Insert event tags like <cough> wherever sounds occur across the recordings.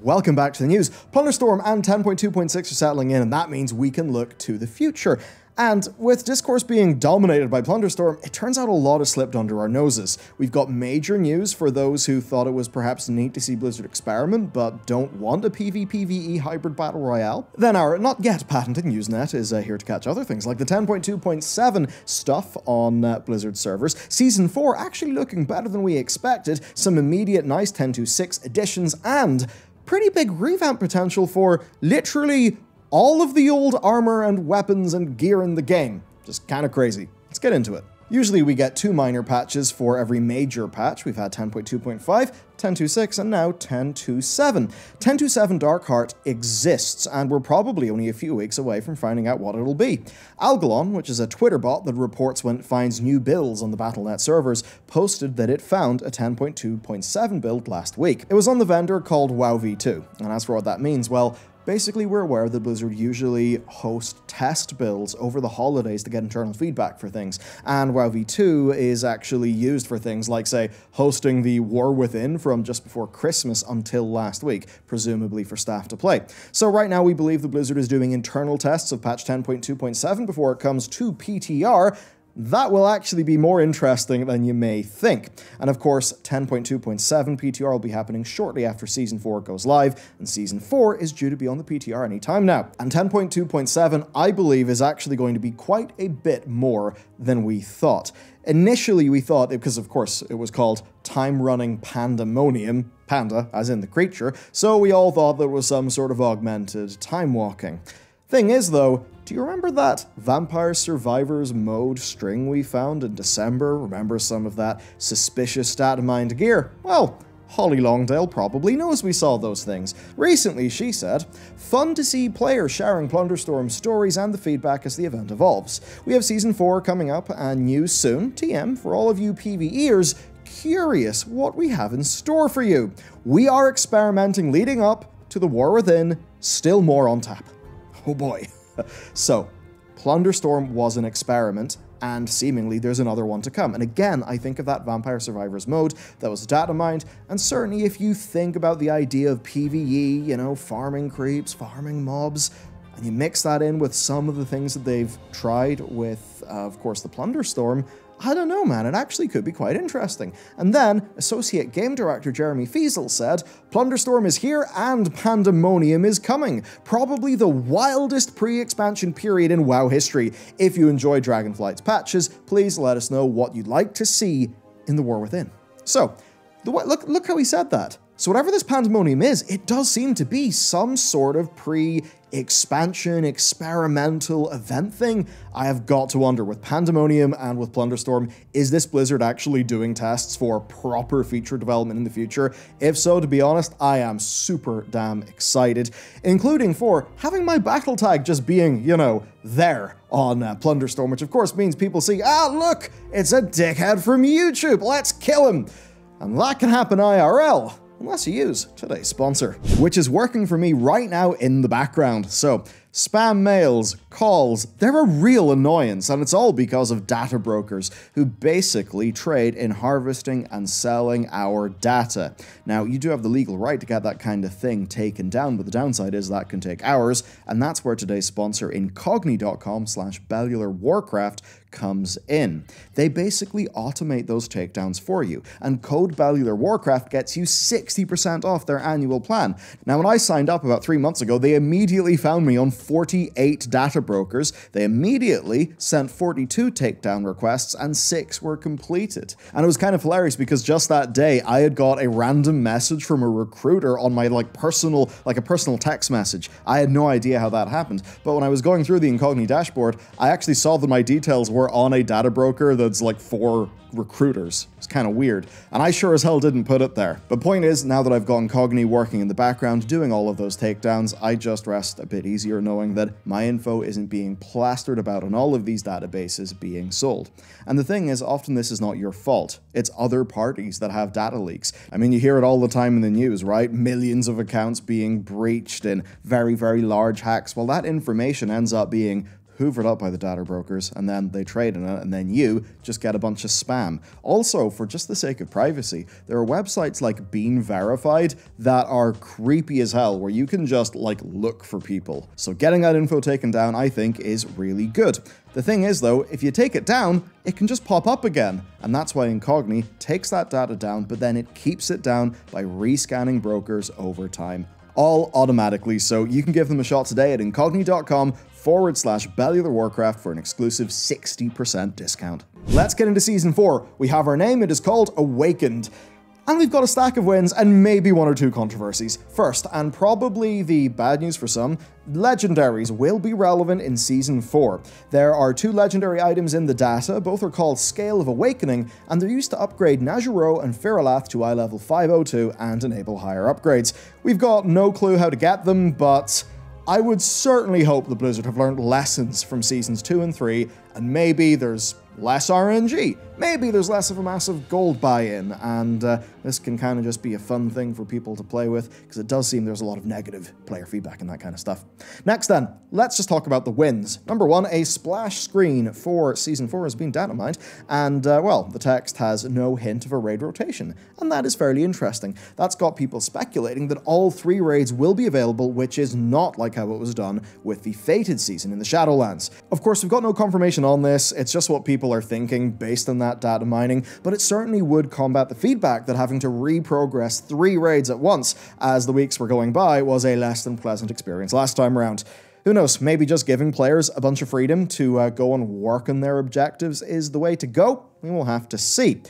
Welcome back to the news. Plunderstorm and 10.2.6 are settling in, and that means we can look to the future. And with discourse being dominated by Plunderstorm, it turns out a lot has slipped under our noses. We've got major news for those who thought it was perhaps neat to see Blizzard experiment, but don't want a PvPvE hybrid battle royale. Then our not yet patented Usenet is uh, here to catch other things like the 10.2.7 stuff on uh, Blizzard servers. Season 4 actually looking better than we expected, some immediate nice 10.2.6 additions, and pretty big revamp potential for literally all of the old armor and weapons and gear in the game. Just kind of crazy. Let's get into it. Usually we get two minor patches for every major patch. We've had 10.2.5, 10.2.6, and now 10.2.7. 10.2.7 Darkheart exists, and we're probably only a few weeks away from finding out what it'll be. Algalon, which is a Twitter bot that reports when it finds new builds on the Battle.net servers, posted that it found a 10.2.7 build last week. It was on the vendor called WoW v2, and as for what that means, well, Basically, we're aware that Blizzard usually host test builds over the holidays to get internal feedback for things, and WoW v2 is actually used for things like, say, hosting the War Within from just before Christmas until last week, presumably for staff to play. So right now we believe the Blizzard is doing internal tests of patch 10.2.7 before it comes to PTR, that will actually be more interesting than you may think. And of course, 10.2.7 PTR will be happening shortly after Season 4 goes live, and Season 4 is due to be on the PTR anytime now. And 10.2.7, I believe, is actually going to be quite a bit more than we thought. Initially, we thought, because of course it was called Time Running Pandamonium, panda, as in the creature, so we all thought there was some sort of augmented time walking. Thing is, though, do you remember that Vampire Survivors mode string we found in December? Remember some of that suspicious data mined gear? Well, Holly Longdale probably knows we saw those things. Recently, she said, Fun to see players sharing Plunderstorm stories and the feedback as the event evolves. We have Season 4 coming up and news soon, TM, for all of you PvEers curious what we have in store for you. We are experimenting leading up to the War Within, still more on tap. Oh boy. <laughs> so, Plunderstorm was an experiment, and seemingly there's another one to come. And again, I think of that Vampire Survivors mode that was data mined, and certainly if you think about the idea of PvE, you know, farming creeps, farming mobs, and you mix that in with some of the things that they've tried with, uh, of course, the Plunderstorm, I don't know, man, it actually could be quite interesting. And then, Associate Game Director Jeremy Fiesel said, Plunderstorm is here and Pandamonium is coming. Probably the wildest pre expansion period in WoW history. If you enjoy Dragonflight's patches, please let us know what you'd like to see in the War Within. So, the, look, look how he said that. So, whatever this Pandamonium is, it does seem to be some sort of pre expansion, experimental event thing. I have got to wonder with Pandamonium and with Plunderstorm, is this Blizzard actually doing tests for proper feature development in the future? If so, to be honest, I am super damn excited, including for having my battle tag just being, you know, there on uh, Plunderstorm, which of course means people see, ah, look, it's a dickhead from YouTube, let's kill him. And that can happen IRL unless you use today's sponsor, which is working for me right now in the background. So Spam mails, calls, they're a real annoyance, and it's all because of data brokers who basically trade in harvesting and selling our data. Now, you do have the legal right to get that kind of thing taken down, but the downside is that can take hours, and that's where today's sponsor, Incogni.com slash Bellular Warcraft, comes in. They basically automate those takedowns for you, and code Bellular Warcraft gets you 60% off their annual plan. Now, when I signed up about three months ago, they immediately found me on 48 data brokers. They immediately sent 42 takedown requests and six were completed. And it was kind of hilarious because just that day I had got a random message from a recruiter on my like personal, like a personal text message. I had no idea how that happened. But when I was going through the Incogni dashboard, I actually saw that my details were on a data broker that's like for recruiters. It's kind of weird. And I sure as hell didn't put it there. But point is, now that I've got Incogni working in the background doing all of those takedowns, I just rest a bit easier knowing that my info isn't being plastered about on all of these databases being sold. And the thing is, often this is not your fault. It's other parties that have data leaks. I mean, you hear it all the time in the news, right? Millions of accounts being breached in very, very large hacks. Well, that information ends up being hoovered up by the data brokers, and then they trade in it, and then you just get a bunch of spam. Also, for just the sake of privacy, there are websites like BeenVerified that are creepy as hell, where you can just like look for people. So getting that info taken down, I think, is really good. The thing is though, if you take it down, it can just pop up again, and that's why Incogni takes that data down, but then it keeps it down by rescanning brokers over time all automatically, so you can give them a shot today at incogni.com forward slash Bellular Warcraft for an exclusive 60% discount. Let's get into Season 4. We have our name, it is called Awakened. And we've got a stack of wins and maybe one or two controversies. First, and probably the bad news for some, legendaries will be relevant in Season 4. There are two legendary items in the data, both are called Scale of Awakening, and they're used to upgrade Nasz'uro and Fyr'alath to eye level 502 and enable higher upgrades. We've got no clue how to get them, but I would certainly hope the Blizzard have learned lessons from Seasons 2 and 3, and maybe there's less RNG. Maybe there's less of a massive gold buy-in, and uh, this can kind of just be a fun thing for people to play with, because it does seem there's a lot of negative player feedback and that kind of stuff. Next then, let's just talk about the wins. Number one, a splash screen for Season 4 has been mined, and, uh, well, the text has no hint of a raid rotation, and that is fairly interesting. That's got people speculating that all three raids will be available, which is not like how it was done with the Fated season in the Shadowlands. Of course, we've got no confirmation on this, it's just what people are thinking based on that data mining, but it certainly would combat the feedback that having to reprogress three raids at once as the weeks were going by was a less than pleasant experience last time around. Who knows, maybe just giving players a bunch of freedom to uh, go and work on their objectives is the way to go. We will have to see.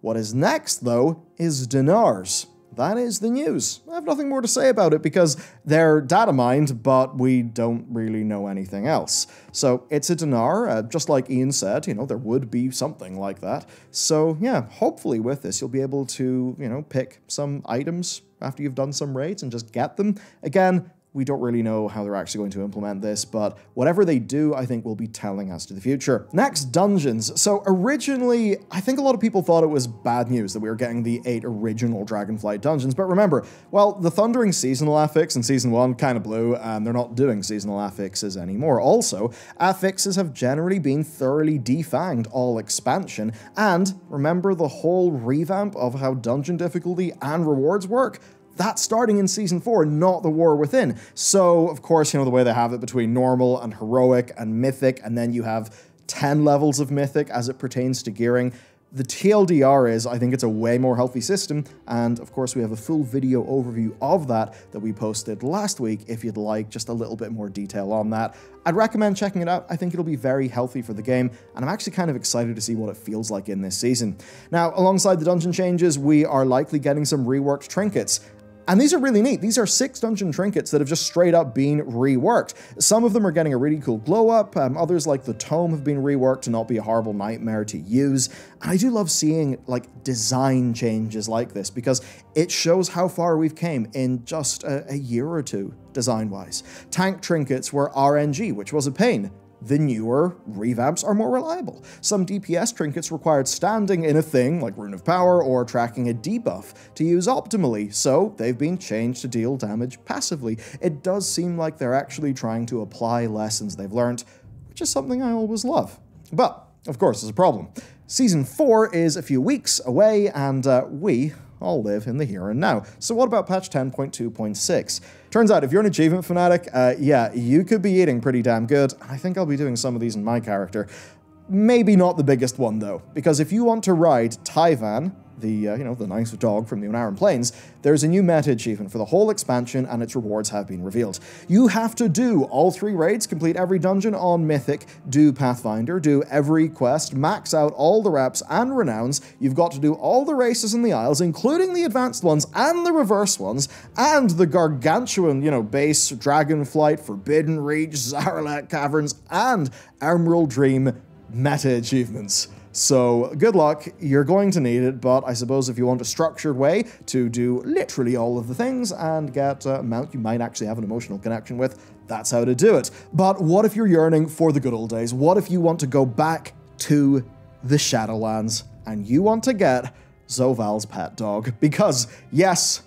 What is next, though, is dinars that is the news. I have nothing more to say about it because they're data mined, but we don't really know anything else. So it's a dinar, uh, just like Ian said, you know, there would be something like that. So yeah, hopefully with this you'll be able to, you know, pick some items after you've done some raids and just get them. Again, we don't really know how they're actually going to implement this, but whatever they do, I think will be telling us to the future. Next, dungeons. So originally, I think a lot of people thought it was bad news that we were getting the eight original Dragonflight dungeons, but remember, well, the Thundering seasonal affix in Season 1 kind of blew, and they're not doing seasonal affixes anymore. Also, affixes have generally been thoroughly defanged all expansion, and remember the whole revamp of how dungeon difficulty and rewards work? That's starting in season four, not the war within. So, of course, you know, the way they have it between normal and heroic and mythic, and then you have 10 levels of mythic as it pertains to gearing. The TLDR is, I think it's a way more healthy system, and of course we have a full video overview of that that we posted last week if you'd like just a little bit more detail on that. I'd recommend checking it out, I think it'll be very healthy for the game, and I'm actually kind of excited to see what it feels like in this season. Now, alongside the dungeon changes, we are likely getting some reworked trinkets, and these are really neat. These are six dungeon trinkets that have just straight up been reworked. Some of them are getting a really cool glow up, um, others like the tome have been reworked to not be a horrible nightmare to use. And I do love seeing like design changes like this because it shows how far we've came in just a, a year or two design-wise. Tank trinkets were RNG, which was a pain the newer revamps are more reliable. Some DPS trinkets required standing in a thing, like Rune of Power, or tracking a debuff to use optimally, so they've been changed to deal damage passively. It does seem like they're actually trying to apply lessons they've learned, which is something I always love. But, of course, there's a problem. Season 4 is a few weeks away, and uh, we all live in the here and now. So what about patch 10.2.6? Turns out if you're an achievement fanatic, uh, yeah, you could be eating pretty damn good. I think I'll be doing some of these in my character. Maybe not the biggest one though, because if you want to ride Taivan, the, uh, you know, the nice dog from the Ohn'ahran Plains, there's a new meta achievement for the whole expansion and its rewards have been revealed. You have to do all three raids, complete every dungeon on Mythic, do Pathfinder, do every quest, max out all the reps and renowns, you've got to do all the races in the Isles, including the advanced ones and the reverse ones, and the gargantuan, you know, base, Dragonflight, Forbidden Reach, Zaralek Caverns, and Emerald Dream meta achievements. So good luck, you're going to need it, but I suppose if you want a structured way to do literally all of the things and get uh, a mount you might actually have an emotional connection with, that's how to do it. But what if you're yearning for the good old days? What if you want to go back to the Shadowlands and you want to get Zovaal's pet dog? Because yes,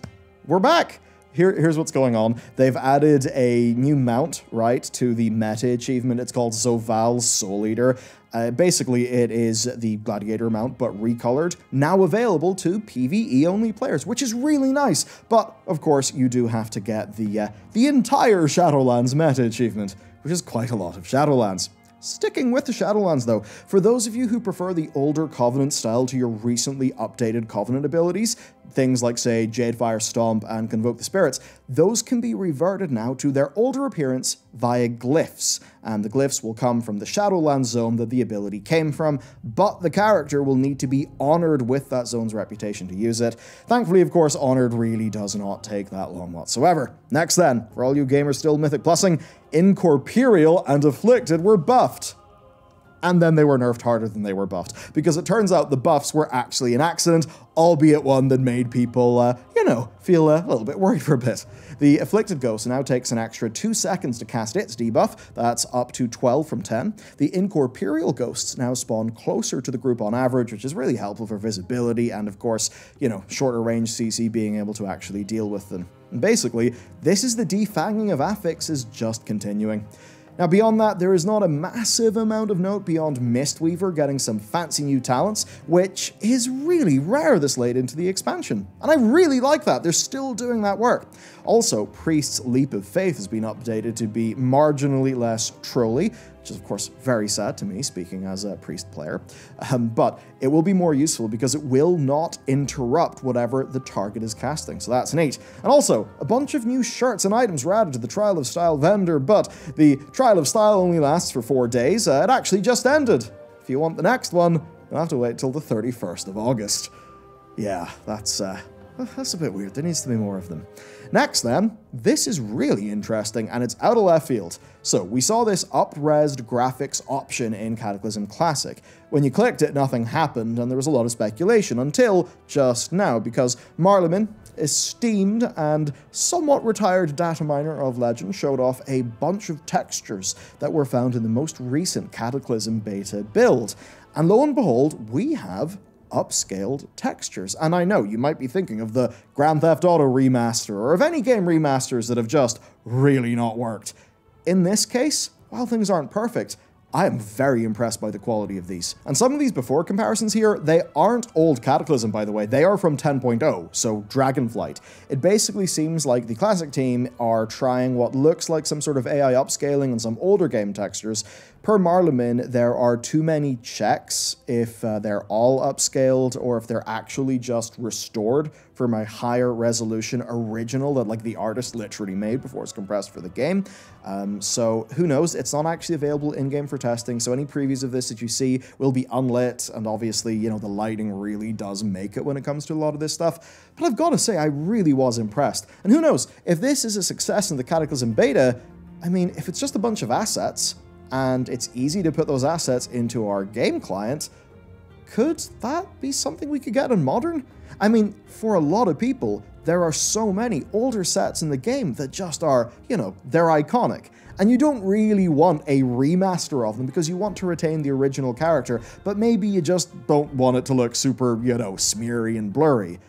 we're back. here, here's what's going on. They've added a new mount, right, to the meta achievement. It's called Zovaal's Soul Eater. Uh, basically, it is the Gladiator mount, but recolored, now available to PvE only players, which is really nice. But of course, you do have to get the uh, the entire Shadowlands meta achievement, which is quite a lot of Shadowlands. Sticking with the Shadowlands though, for those of you who prefer the older Covenant style to your recently updated Covenant abilities, things like say Jadefire Stomp and Convoke the Spirits, those can be reverted now to their older appearance via glyphs, and the glyphs will come from the Shadowlands zone that the ability came from, but the character will need to be honored with that zone's reputation to use it. Thankfully, of course, honored really does not take that long whatsoever. Next then, for all you gamers still Mythic Plusing, Incorporeal and Afflicted were buffed and then they were nerfed harder than they were buffed. Because it turns out the buffs were actually an accident, albeit one that made people, uh, you know, feel uh, a little bit worried for a bit. The Afflicted Ghost now takes an extra 2 seconds to cast its debuff, that's up to 12 from 10. The Incorporeal Ghosts now spawn closer to the group on average, which is really helpful for visibility and, of course, you know, shorter range CC being able to actually deal with them. And basically, this is the defanging of affixes just continuing. Now, beyond that, there is not a massive amount of note beyond Mistweaver getting some fancy new talents, which is really rare this late into the expansion. And I really like that, they're still doing that work. Also, Priest's Leap of Faith has been updated to be marginally less trolly, which is of course very sad to me, speaking as a priest player. Um, but it will be more useful because it will not interrupt whatever the target is casting, so that's neat. And also, a bunch of new shirts and items were added to the Trial of Style vendor, but the Trial of Style only lasts for four days. Uh, it actually just ended. If you want the next one, you'll have to wait till the 31st of August. Yeah, that's uh, that's a bit weird. There needs to be more of them. Next, then, this is really interesting and it's out of left field. So, we saw this up-resed graphics option in Cataclysm Classic. When you clicked it, nothing happened, and there was a lot of speculation until just now, because Marlamin, esteemed and somewhat retired data miner of Legend, showed off a bunch of textures that were found in the most recent Cataclysm beta build. And lo and behold, we have upscaled textures. And I know you might be thinking of the Grand Theft Auto remaster or of any game remasters that have just really not worked. In this case, while things aren't perfect, I am very impressed by the quality of these. And some of these before comparisons here, they aren't old Cataclysm, by the way. They are from 10.0, so Dragonflight. It basically seems like the classic team are trying what looks like some sort of AI upscaling on some older game textures, Per Marlamin, there are too many checks if uh, they're all upscaled or if they're actually just restored from a higher resolution original that like the artist literally made before it's compressed for the game. Um, so who knows? It's not actually available in-game for testing, so any previews of this that you see will be unlit, and obviously, you know, the lighting really does make it when it comes to a lot of this stuff. But I've got to say, I really was impressed. And who knows, if this is a success in the Cataclysm beta, I mean, if it's just a bunch of assets, and it's easy to put those assets into our game client, could that be something we could get in modern? I mean, for a lot of people, there are so many older sets in the game that just are, you know, they're iconic. And you don't really want a remaster of them because you want to retain the original character, but maybe you just don't want it to look super, you know, smeary and blurry.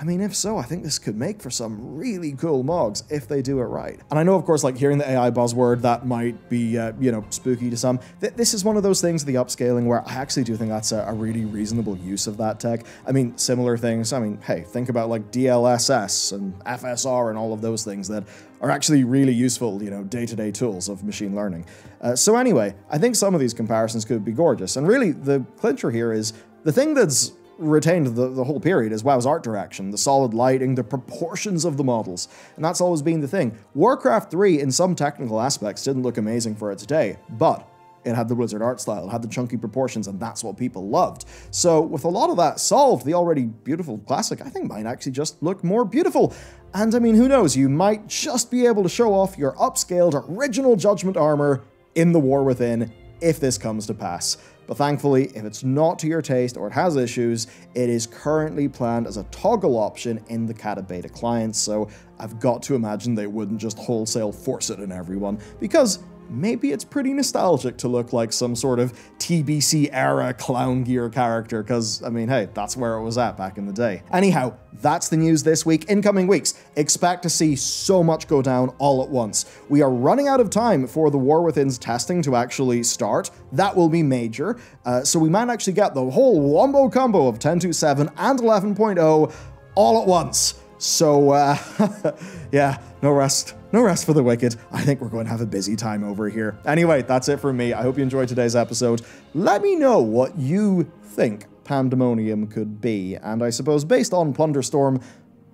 I mean, if so, I think this could make for some really cool mogs if they do it right. And I know, of course, like hearing the AI buzzword, that might be, uh, you know, spooky to some. Th this is one of those things, the upscaling, where I actually do think that's a, a, really reasonable use of that tech. I mean, similar things, I mean, hey, think about like DLSS and FSR and all of those things that are actually really useful, you know, day-to-day -day tools of machine learning. Uh, so anyway, I think some of these comparisons could be gorgeous. And really, the clincher here is the thing that's retained the, the whole period as WoW's art direction, the solid lighting, the proportions of the models, and that's always been the thing. Warcraft 3, in some technical aspects, didn't look amazing for its day, but it had the Blizzard art style, it had the chunky proportions, and that's what people loved. So, with a lot of that solved, the already beautiful classic, I think, might actually just look more beautiful. And I mean, who knows, you might just be able to show off your upscaled original Judgment armor in the War Within if this comes to pass. But thankfully, if it's not to your taste or it has issues, it is currently planned as a toggle option in the Cata Beta client, so I've got to imagine they wouldn't just wholesale force it in everyone, because maybe it's pretty nostalgic to look like some sort of TBC era clown gear character, because, I mean, hey, that's where it was at back in the day. Anyhow, that's the news this week. In coming weeks, expect to see so much go down all at once. We are running out of time for the War Within's testing to actually start. That will be major, uh, so we might actually get the whole wombo combo of 10.2.7 and 11.0 all at once. So, uh, <laughs> yeah, no rest. No rest for the wicked. I think we're going to have a busy time over here. Anyway, that's it from me. I hope you enjoyed today's episode. Let me know what you think Pandamonium could be, and I suppose based on Plunderstorm,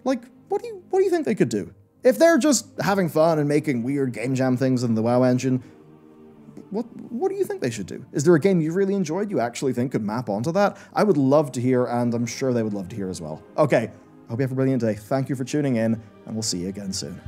like, what do you what do you think they could do? If they're just having fun and making weird game jam things in the WoW engine, what what do you think they should do? Is there a game you really enjoyed you actually think could map onto that? I would love to hear, and I'm sure they would love to hear as well. Okay, hope you have a brilliant day. Thank you for tuning in, and we'll see you again soon.